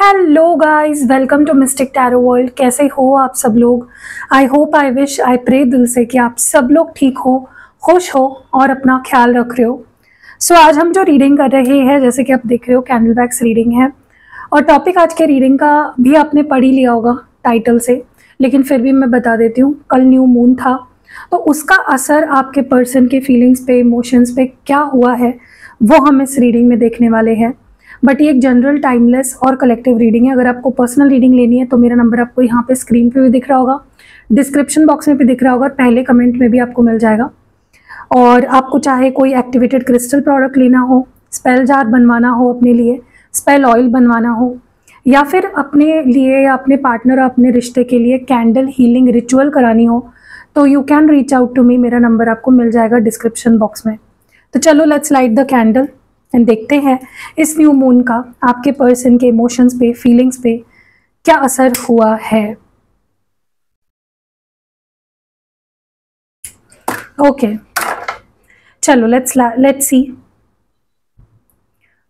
Hello guys welcome to Mystic Tarot World कैसे हो आप सब लोग? I hope I wish I pray दिल से कि आप सब लोग ठीक हो खुश हो और अपना ख्याल रख रहे हो। सो so, आज हम जो रीडिंग कर रहे हैं जैसे कि आप देख रहे हो कैंडल बैक्स रीडिंग है। और टॉपिक आज के रीडिंग का भी आपने पढ़ ही लिया होगा टाइटल से। लेकिन फिर भी मैं बता देती हूँ कल न्यू मून था। तो उसका असर आपके पर्सन के फीलिंग्स पे इमोशंस पे क्या हुआ है वो हम इस रीडिंग में देखने वाले हैं। बट ये एक जनरल टाइमलेस और कलेक्टिव रीडिंग है। अगर आपको पर्सनल रीडिंग लेनी है तो मेरा नंबर आपको यहाँ पे स्क्रीन पे भी दिख रहा होगा। डिस्क्रिप्शन बॉक्स में भी दिख रहा होगा। पहले कमेंट में भी आपको मिल जाएगा। और आपको चाहे कोई एक्टिवेटेड क्रिस्टल प्रोडक्ट लेना हो स्पेल जार बनवाना हो अपने लिए स्पेल ऑयल बनवाना हो, या फिर अपने लिए या अपने पार्टनर अपने रिश्ते के लिए कैंडल हीलिंग रिचुअल करानी हो तो you can reach out to me मेरा नंबर आपको मिल जाएगा डिस्क्रिप्शन बॉक्स में। तो चलो let's light the candle and देखते हैं, इस न्यू मून का आपके पर्सन के इमोशंस पे फीलिंग्स पे क्या असर हुआ है? Okay okay. चलो let's let's see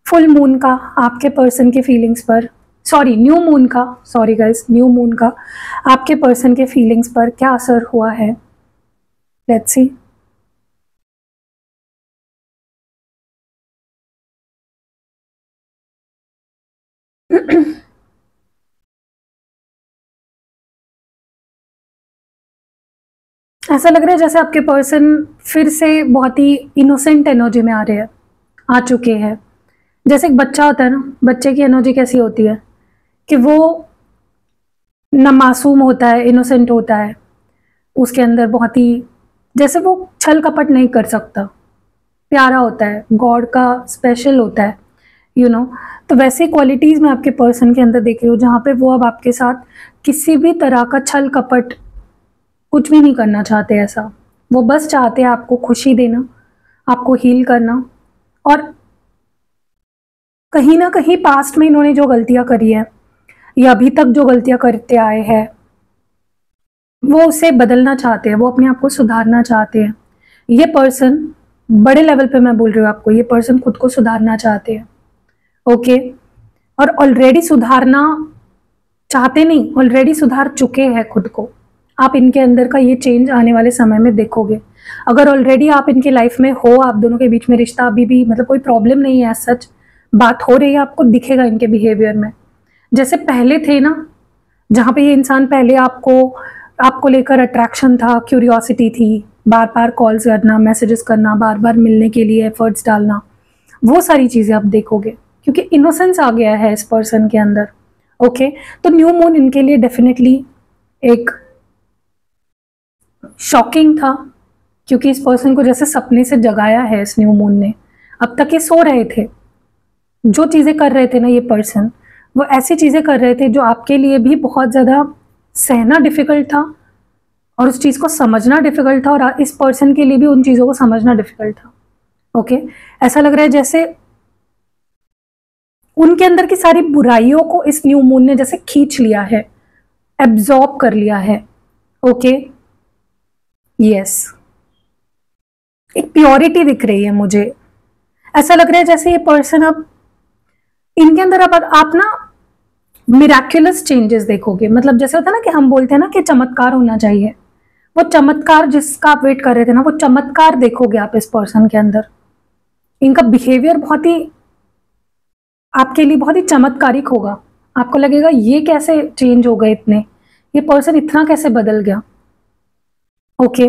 full moon का आपके पर्सन के फीलिंग्स पर सॉरी न्यू मून का सॉरी गाइस न्यू मून का आपके पर्सन के फीलिंग्स पर क्या असर हुआ है? लेट्स सी ऐसा लग रहा है जैसे आपके पर्सन फिर से बहुत ही इनोसेंट एनर्जी में आ रहे हैं, आ चुके हैं। जैसे एक बच्चा होता है ना, बच्चे की एनर्जी कैसी होती है? कि वो न मासूम होता है इनोसेंट होता है। उसके अंदर बहुत ही, जैसे वो छल कपट नहीं कर सकता। प्यारा होता है गॉड का स्पेशल होता है यू you नो know? तो वैसे क्वालिटीज़ मैं आपके पर्सन के अंदर देख रही हूँ, जहाँ पे वो अब आपके साथ किसी भी तरह का छल कपट कुछ भी नहीं करना चाहते ऐसा। वो बस चाहते हैं आपको खुशी देना, आपको हील करना और कहीं ना कहीं पास्ट में इन्होंने जो गलतियाँ करी है या अभी तक जो गलतियाँ करते आए हैं, वो उसे बदलना चाहते हैं, वो अपने आप को सुधारना चाहते हैं। ये पर्सन बड़े लेवल पे मैं बोल रही हूँ आपको, ये पर्सन खुद को सुधारना चाहते हैं। ओके और ऑलरेडी सुधारना चाहते नहीं ऑलरेडी सुधार चुके हैं खुद को। आप इनके अंदर का ये चेंज आने वाले समय में देखोगे। अगर ऑलरेडी आप इनके लाइफ में हो, आप दोनों के बीच में रिश्ता अभी भी मतलब कोई प्रॉब्लम नहीं है सच बात हो रही है, आपको दिखेगा इनके बिहेवियर में। जैसे पहले थे ना, जहाँ पे ये इंसान पहले आपको आपको लेकर अट्रैक्शन था क्यूरियोसिटी थी बार बार कॉल्स करना मैसेजेस करना बार बार मिलने के लिए एफर्ट्स डालना, वो सारी चीज़ें आप देखोगे, क्योंकि इनोसेंस आ गया है इस पर्सन के अंदर ओके तो न्यू मून इनके लिए डेफिनेटली एक शॉकिंग था, क्योंकि इस पर्सन को जैसे सपने से जगाया है इस न्यू मून ने। अब तक ये सो रहे थे। जो चीज़ें कर रहे थे ना ये पर्सन वो ऐसी चीज़ें कर रहे थे जो आपके लिए भी बहुत ज़्यादा सहना डिफ़िकल्ट था और उस चीज़ को समझना डिफ़िकल्ट था और इस पर्सन के लिए भी उन चीज़ों को समझना डिफ़िकल्ट था। ओके ऐसा लग रहा है जैसे उनके अंदर की सारी बुराइयों को इस न्यू मून ने जैसे खींच लिया है एब्जॉर्ब कर लिया है। ओके यस एक प्योरिटी दिख रही है मुझे। ऐसा लग रहा है जैसे ये पर्सन अब इनके अंदर अब आप ना मिराक्युलस चेंजेस देखोगे। मतलब जैसे होता है ना कि हम बोलते हैं ना कि चमत्कार होना चाहिए। वो चमत्कार जिसका आप वेट कर रहे थे ना, वो चमत्कार देखोगे आप इस पर्सन के अंदर। इनका बिहेवियर बहुत ही आपके लिए बहुत ही चमत्कारिक होगा। आपको लगेगा, ये कैसे चेंज हो गए इतने? ये पर्सन इतना कैसे बदल गया? ओके।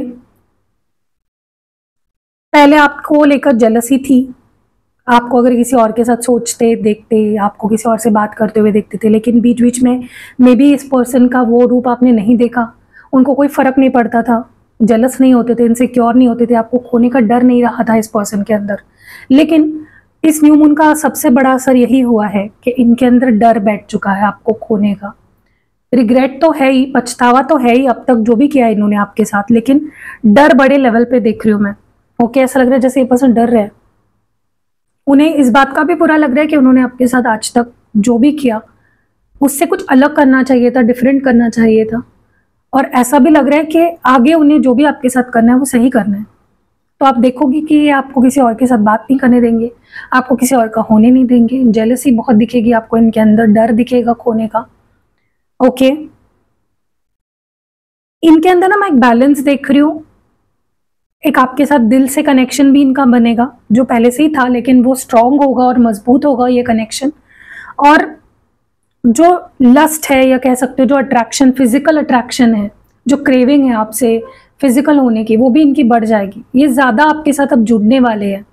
पहले आपको लेकर जलसी थी। आपको अगर किसी और के साथ सोचते, देखते, आपको किसी और से बात करते हुए देखते थे, लेकिन बीच बीच में मे बी इस पर्सन का वो रूप आपने नहीं देखा। उनको कोई फ़र्क नहीं पड़ता था। जलस नहीं होते थे इनसिक्योर नहीं होते थे, आपको खोने का डर नहीं रहा था इस पर्सन के अंदर। लेकिन इस न्यू मून का सबसे बड़ा असर यही हुआ है कि इनके अंदर डर बैठ चुका है आपको खोने का। रिग्रेट तो है ही, पछतावा तो है ही अब तक जो भी किया है इन्होंने आपके साथ, लेकिन डर बड़े लेवल पे देख रही हूँ मैं। ओके ऐसा लग रहा है जैसे ये पर्सन डर रहे उन्हें इस बात का भी बुरा लग रहा है कि उन्होंने आपके साथ आज तक जो भी किया, उससे कुछ अलग करना चाहिए था डिफरेंट करना चाहिए था। और ऐसा भी लग रहा है कि आगे उन्हें जो भी आपके साथ करना है, वो सही करना है। तो आप देखोगे कि ये आपको किसी और के साथ बात नहीं करने देंगे, आपको किसी और का होने नहीं देंगे। जेलसी बहुत दिखेगी आपको, इनके अंदर डर दिखेगा खोने का। ओके इनके अंदर ना मैं एक बैलेंस देख रही हूँ। एक आपके साथ दिल से कनेक्शन भी इनका बनेगा, जो पहले से ही था, लेकिन वो स्ट्रांग होगा और मज़बूत होगा ये कनेक्शन और जो लस्ट है, या कह सकते हो जो अट्रैक्शन फ़िज़िकल अट्रैक्शन है, जो क्रेविंग है आपसे फ़िज़िकल होने की, वो भी इनकी बढ़ जाएगी। ये ज़्यादा आपके साथ अब जुड़ने वाले हैं।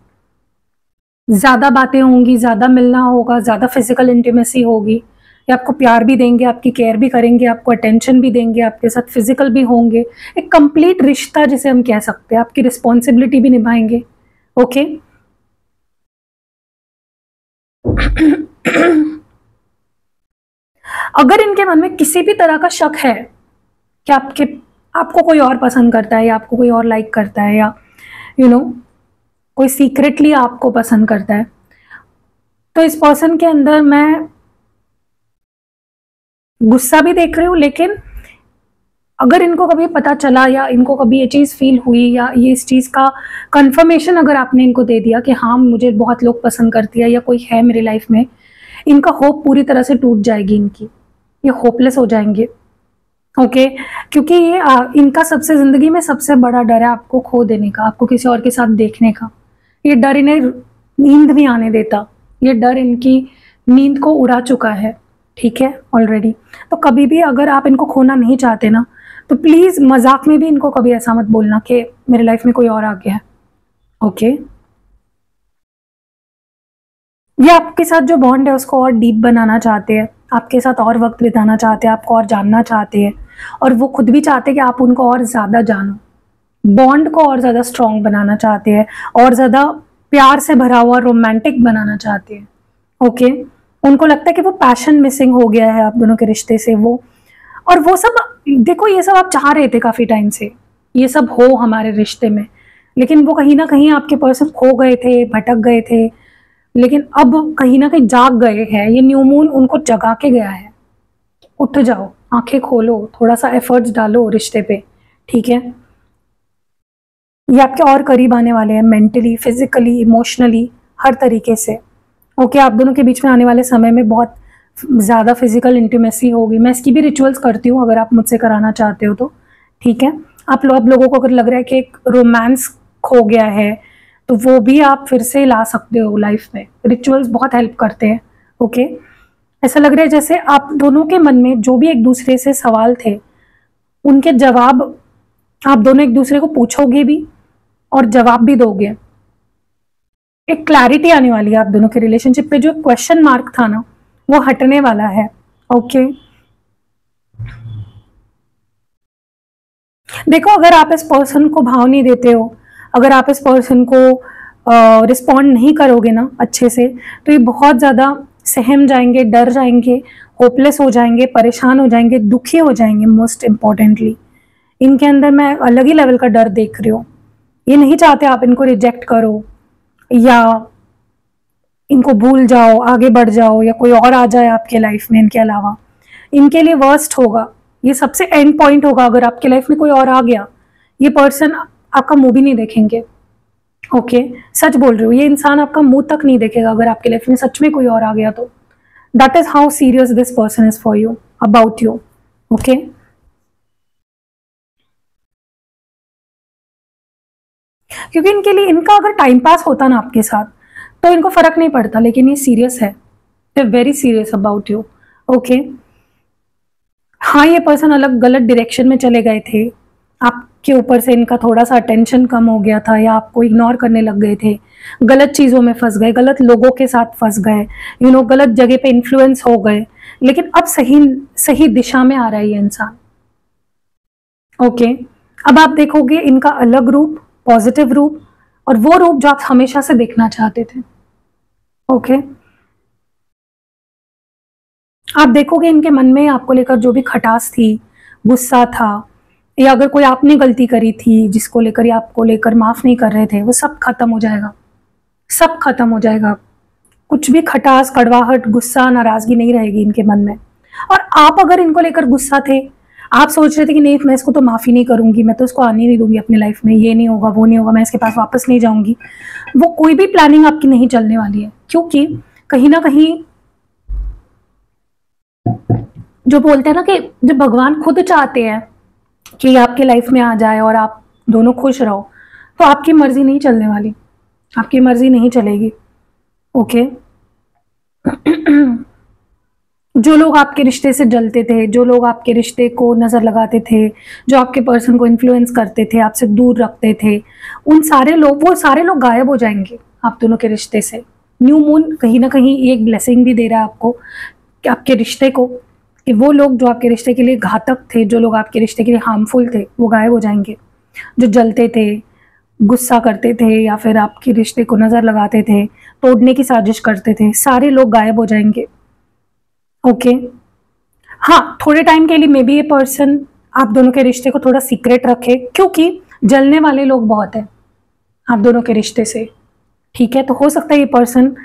ज़्यादा बातें होंगी, ज़्यादा मिलना होगा, ज़्यादा फ़िज़िकल इंटीमेसी होगी। ये आपको प्यार भी देंगे आपकी केयर भी करेंगे आपको अटेंशन भी देंगे आपके साथ फ़िज़िकल भी होंगे। एक कंप्लीट रिश्ता जिसे हम कह सकते हैं आपकी रिस्पॉन्सिबिलिटी भी निभाएँगे। ओके अगर इनके मन में किसी भी तरह का शक है कि आपके आपको कोई और पसंद करता है या आपको कोई और लाइक करता है या यू you नो know, कोई सीक्रेटली आपको पसंद करता है तो इस पर्सन के अंदर मैं गुस्सा भी देख रही हूँ लेकिन अगर इनको कभी पता चला या इनको कभी ये चीज़ फील हुई या ये इस चीज़ का कंफर्मेशन अगर आपने इनको दे दिया कि हाँ मुझे बहुत लोग पसंद करती है या कोई है मेरी लाइफ में इनका होप पूरी तरह से टूट जाएगी इनकी। ये होपलेस हो जाएँगे। ओके? क्योंकि ये आ, इनका सबसे ज़िंदगी में सबसे बड़ा डर है आपको खो देने का आपको किसी और के साथ देखने का। ये डर इन्हें नींद भी आने देता। ये डर इनकी नींद को उड़ा चुका है। ठीक है ऑलरेडी तो कभी भी अगर आप इनको खोना नहीं चाहते ना तो प्लीज़ मज़ाक में भी इनको कभी ऐसा मत बोलना कि मेरे लाइफ में कोई और आ गया है। ओके ये आपके साथ जो बॉन्ड है, उसको और डीप बनाना चाहते हैं। आपके साथ और वक्त बिताना चाहते हैं, आपको और जानना चाहते हैं। और वो खुद भी चाहते हैं कि आप उनको और ज़्यादा जानो। बॉन्ड को और ज़्यादा स्ट्रॉन्ग बनाना चाहते हैं, और ज़्यादा प्यार से भरा हुआ रोमांटिक बनाना चाहते हैं। ओके उनको लगता है कि वो पैशन मिसिंग हो गया है आप दोनों के रिश्ते से, वो। और वो सब, देखो, ये सब आप चाह रहे थे काफ़ी टाइम से। ये सब हो हमारे रिश्ते में। लेकिन वो कहीं ना कहीं आपके पर्सन खो गए थे, भटक गए थे। लेकिन अब कहीं ना कहीं जाग गए हैं। ये न्यू मून उनको जगा के गया है। उठ जाओ, आँखें खोलो थोड़ा सा एफर्ट्स डालो रिश्ते पे, ठीक है? ये आपके और करीब आने वाले हैं मेंटली फिजिकली इमोशनली हर तरीके से। ओके आप दोनों के बीच में आने वाले समय में बहुत ज़्यादा फ़िज़िकल इंटीमेसी होगी। मैं इसकी भी रिचुअल्स करती हूँ, अगर आप मुझसे कराना चाहते हो तो। ठीक है? आप लोग आप लोगों को अगर लग रहा है कि एक रोमांस खो गया है तो वो भी आप फिर से ला सकते हो लाइफ में। रिचुअल्स बहुत हेल्प करते हैं। ओके ऐसा लग रहा है जैसे आप दोनों के मन में जो भी एक दूसरे से सवाल थे, उनके जवाब आप दोनों एक दूसरे को पूछोगे भी और जवाब भी दोगे। एक क्लैरिटी आने वाली है आप दोनों के रिलेशनशिप पे। जो क्वेश्चन मार्क था ना, वो हटने वाला है। ओके देखो, अगर आप इस पर्सन को भाव नहीं देते हो, अगर आप इस पर्सन को रिस्पॉन्ड नहीं करोगे ना अच्छे से तो ये बहुत ज़्यादा सहम जाएँगे, डर जाएँगे होपलेस हो जाएँगे, परेशान हो जाएँगे, दुखी हो जाएँगे मोस्ट इम्पॉर्टेंटली इनके अंदर मैं अलग ही लेवल का डर देख रही हूँ। ये नहीं चाहते आप इनको रिजेक्ट करो। या इनको भूल जाओ, आगे बढ़ जाओ या कोई और आ जाए आपके लाइफ में इनके अलावा। इनके लिए वर्स्ट होगा। ये सबसे एंड पॉइंट होगा अगर आपके लाइफ में कोई और आ गया। ये पर्सन आपका मुँह भी नहीं देखेंगे। ओके? सच बोल रही हूँ, ये इंसान आपका मुँह तक नहीं देखेगा अगर आपके लाइफ में सच में कोई और आ गया तो। That is how serious this person is for you about you okay क्योंकि इनके लिए, इनका अगर टाइम पास होता ना आपके साथ तो इनको फ़र्क नहीं पड़ता, लेकिन ये सीरियस है। They very serious about you okay हाँ ये पर्सन अलग गलत डायरेक्शन में चले गए थे। आपके ऊपर से इनका थोड़ा सा अटेंशन कम हो गया था, या आपको इग्नोर करने लग गए थे। गलत चीज़ों में फंस गए, गलत लोगों के साथ फंस गए यू नो गलत जगह पे इन्फ्लुएंस हो गए। लेकिन अब सही सही दिशा में आ रहा है ये इंसान ओके अब आप देखोगे इनका अलग रूप पॉजिटिव रूप और वो रूप जो आप हमेशा से देखना चाहते थे। ओके? okay? आप देखोगे इनके मन में आपको लेकर जो भी खटास थी, गुस्सा था, या अगर कोई आपने गलती करी थी, जिसको लेकर या आपको लेकर माफ़ नहीं कर रहे थे, वो सब खत्म हो जाएगा। सब खत्म हो जाएगा। कुछ भी खटास, कड़वाहट, गुस्सा, नाराज़गी नहीं रहेगी इनके मन में। और आप अगर इनको लेकर गुस्सा थे आप सोच रहे थे कि नहीं, मैं इसको तो माफ़ी नहीं करूँगी, मैं तो इसको आने नहीं दूँगी अपनी लाइफ में, ये नहीं होगा, वो नहीं होगा, मैं इसके पास वापस नहीं जाऊँगी। वो कोई भी प्लानिंग आपकी नहीं चलने वाली है, क्योंकि कहीं ना कहीं जो बोलते हैं ना कि जब भगवान खुद चाहते हैं कि आपके लाइफ में आ जाए और आप दोनों खुश रहो तो आपकी मर्ज़ी नहीं चलने वाली, आपकी मर्ज़ी नहीं चलेगी ओके जो लोग आपके रिश्ते से जलते थे, जो लोग आपके रिश्ते को नज़र लगाते थे, जो आपके पर्सन को इन्फ्लुएंस करते थे, आपसे दूर रखते थे, उन सारे लोग, वो सारे लोग गायब हो जाएँगे आप दोनों के रिश्ते से। न्यू मून कहीं ना कहीं एक ब्लेसिंग भी दे रहा है आपको, कि आपके रिश्ते को, कि वो लोग जो आपके रिश्ते के लिए घातक थे, जो लोग आपके रिश्ते के लिए हार्मफुल थे, वो गायब हो जाएँगे। जो जलते थे, गुस्सा करते थे, या फिर आपके रिश्ते को नज़र लगाते थे, तोड़ने की साजिश करते थे, सारे लोग गायब हो जाएँगे। ओके हाँ थोड़े टाइम के लिए मे बी ये पर्सन आप दोनों के रिश्ते को थोड़ा सीक्रेट रखे, क्योंकि जलने वाले लोग बहुत हैं, आप दोनों के रिश्ते से। ठीक है तो हो सकता है ये पर्सन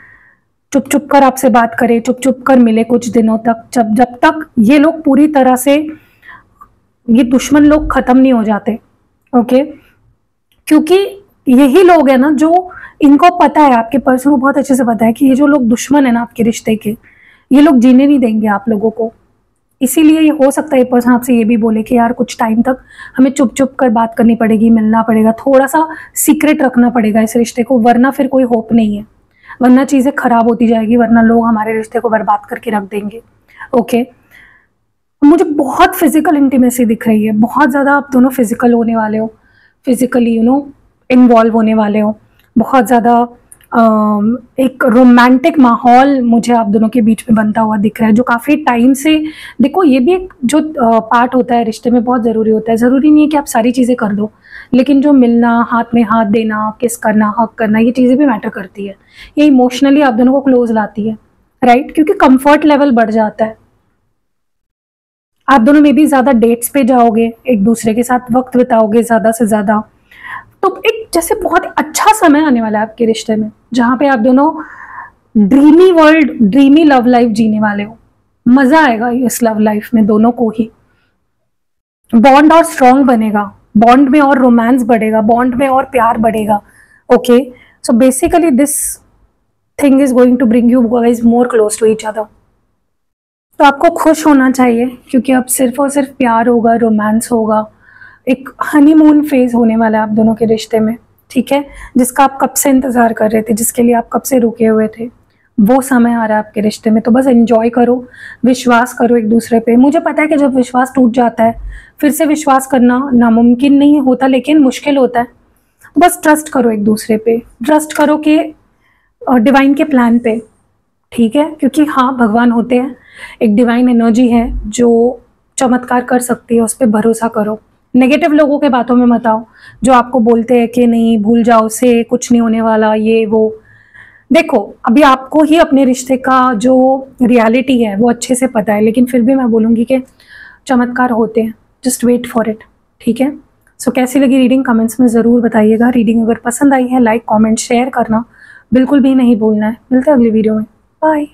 चुप चुप कर आपसे बात करे, चुप चुप कर मिले कुछ दिनों तक। जब जब तक ये लोग पूरी तरह से, ये दुश्मन लोग खत्म नहीं हो जाते ओके क्योंकि यही लोग हैं ना, जो इनको पता है, आपके पर्सन को बहुत अच्छे से पता है कि ये जो लोग दुश्मन है ना आपके रिश्ते के ये लोग जीने नहीं देंगे आप लोगों को। इसीलिए ये हो सकता है पर्सन आपसे ये भी बोले कि यार कुछ टाइम तक हमें चुप चुप कर बात करनी पड़ेगी, मिलना पड़ेगा थोड़ा सा सीक्रेट रखना पड़ेगा इस रिश्ते को, वरना फिर कोई होप नहीं है। वरना चीज़ें खराब होती जाएगी, वरना लोग हमारे रिश्ते को बर्बाद करके रख देंगे। ओके मुझे बहुत फ़िज़िकल इंटीमेसी दिख रही है। बहुत ज़्यादा आप दोनों फ़िज़िकल होने वाले हो। फिजिकली यू नो इन्वॉल्व होने वाले हो। बहुत ज़्यादा एक रोमांटिक माहौल मुझे आप दोनों के बीच में बनता हुआ दिख रहा है, जो काफ़ी टाइम से, देखो ये भी एक जो पार्ट होता है रिश्ते में बहुत ज़रूरी होता है। ज़रूरी नहीं है कि आप सारी चीज़ें कर दो लेकिन जो मिलना, हाथ में हाथ देना किस करना हक करना, ये चीज़ें भी मैटर करती है। ये इमोशनली आप दोनों को क्लोज लाती है राइट क्योंकि कंफर्ट लेवल बढ़ जाता है। आप दोनों में भी ज़्यादा डेट्स पे जाओगे, एक दूसरे के साथ वक्त बिताओगे ज़्यादा से ज़्यादा। तो एक जैसे बहुत अच्छा समय आने वाला है आपके रिश्ते में। जहाँ पे आप दोनों dreamy world dreamy love life जीने वाले हो। मज़ा आएगा इस लव लाइफ में दोनों को ही। बॉन्ड और स्ट्रॉन्ग बनेगा। बॉन्ड में और रोमांस बढ़ेगा। बॉन्ड में और प्यार बढ़ेगा। Okay so basically this thing is going to bring you guys more close to each other तो आपको खुश होना चाहिए, क्योंकि अब सिर्फ़ और सिर्फ़ प्यार होगा रोमांस होगा। एक हनीमून फ़ेज़ होने वाला है आप दोनों के रिश्ते में। ठीक है? जिसका आप कब से इंतज़ार कर रहे थे, जिसके लिए आप कब से रुके हुए थे, वो समय आ रहा है आपके रिश्ते में। तो बस एंजॉय करो, विश्वास करो एक दूसरे पे। मुझे पता है कि जब विश्वास टूट जाता है, फिर से विश्वास करना नामुमकिन नहीं होता, लेकिन मुश्किल होता है। बस ट्रस्ट करो एक दूसरे पे। ट्रस्ट करो कि डिवाइन के प्लान पे। ठीक है? क्योंकि हाँ भगवान होते हैं। एक डिवाइन एनर्जी है जो चमत्कार कर सकती है, उस पर भरोसा करो। नेगेटिव लोगों के बातों में मत आओ जो आपको बोलते हैं कि नहीं भूल जाओ से कुछ नहीं होने वाला ये वो। देखो अभी आपको ही अपने रिश्ते का जो रियलिटी है वो अच्छे से पता है लेकिन फिर भी मैं बोलूँगी कि चमत्कार होते हैं। जस्ट वेट फॉर इट ठीक है? सो so, कैसी लगी रीडिंग कमेंट्स में ज़रूर बताइएगा। रीडिंग अगर पसंद आई है लाइक कमेंट शेयर करना। बिल्कुल भी नहीं भूलना है। मिलते हैं अगली वीडियो में। बाय